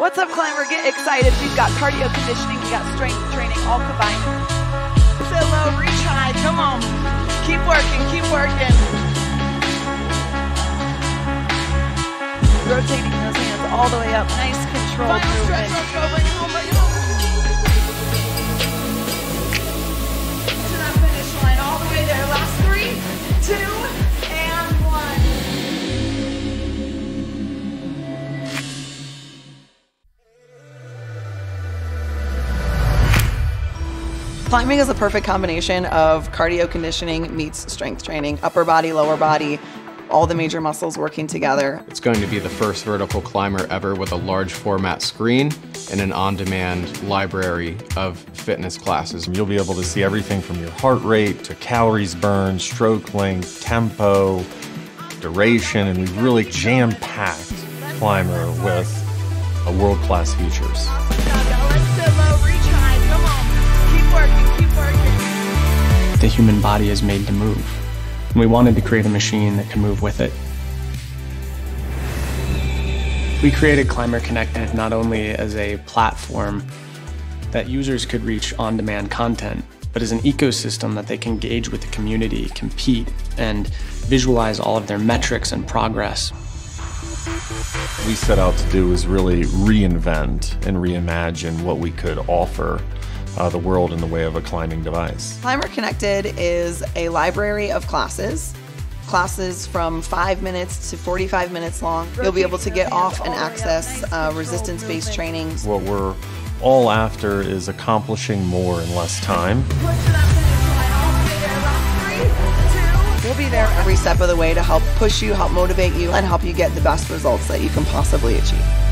What's up, climber? Get excited. We've got cardio conditioning, we got strength training, all combined. Sit low, reach high. Come on. Keep working, keep working. Rotating those hands all the way up. Nice control movement. To Climbing is a perfect combination of cardio conditioning meets strength training, upper body, lower body, all the major muscles working together. It's going to be the first vertical climber ever with a large format screen and an on-demand library of fitness classes. You'll be able to see everything from your heart rate to calories burned, stroke length, tempo, duration, and we've really jam-packed CLMBR with a world-class features. The human body is made to move. And we wanted to create a machine that can move with it. We created CLMBR Connected not only as a platform that users could reach on demand content, but as an ecosystem that they can engage with the community, compete, and visualize all of their metrics and progress. We set out to do is really reinvent and reimagine what we could offer uh, the world in the way of a climbing device. CLMBR Connected is a library of classes. Classes from five minutes to 45 minutes long. You'll be able to get off and access uh, resistance based training. What we're all after is accomplishing more in less time. We'll be there every step of the way to help push you, help motivate you, and help you get the best results that you can possibly achieve.